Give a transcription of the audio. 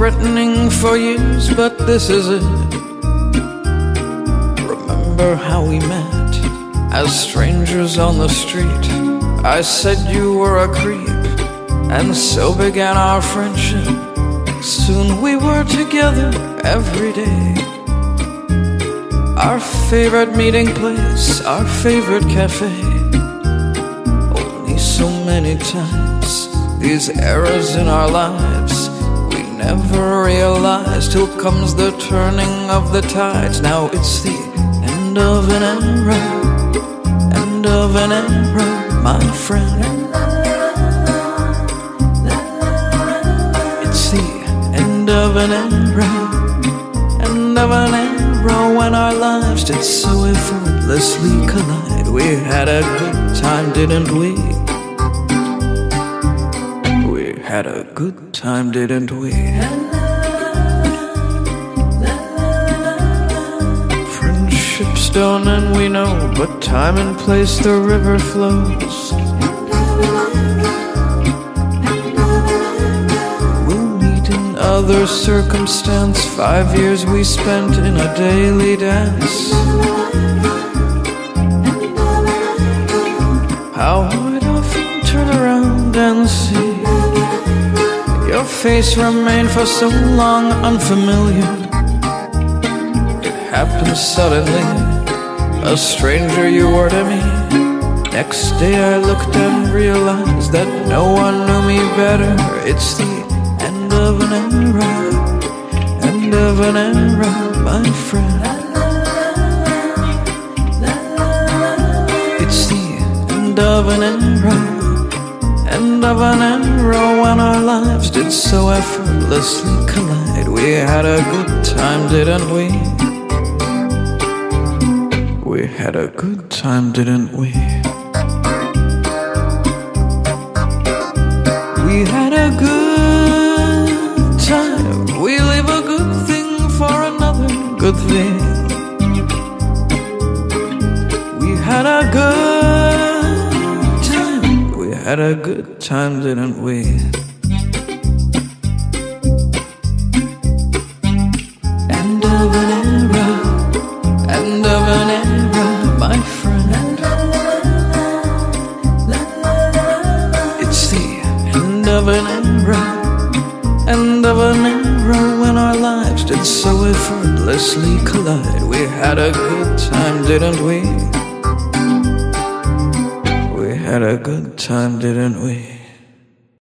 threatening for years, but this is it. Remember how we met as strangers on the street? I said you were a creep, and so began our friendship. Soon we were together every day. Our favorite meeting place, our favorite cafe. Only so many times, these eras in our lives, we never realize till comes the turning of the tides. Now it's the end of an era, end of an era, my friend. It's the end of an era, end of an era when our lives did so effortlessly collide. We had a good time, didn't we? Had a good time, didn't we? Friendship's done and we know, but time and place the river flows. We'll meet in other circumstance. Five years we spent in a daily dance. How I'd often turn around and see face remain for so long unfamiliar. It happened suddenly, a stranger you were to me. Next day I looked and realized that no one knew me better. It's the end of an era, end of an era, my friend. It's the end of an era, end of an era when our lives did so effortlessly collide. We had a good time, didn't we? We had a good time, didn't we? We had a good time. We leave a good thing for another good thing. We had a good had a good time, didn't we? End of an era, end of an era, my friend. It's the end of an era, end of an era when our lives did so effortlessly collide. We had a good time, didn't we? We had a good time, didn't we?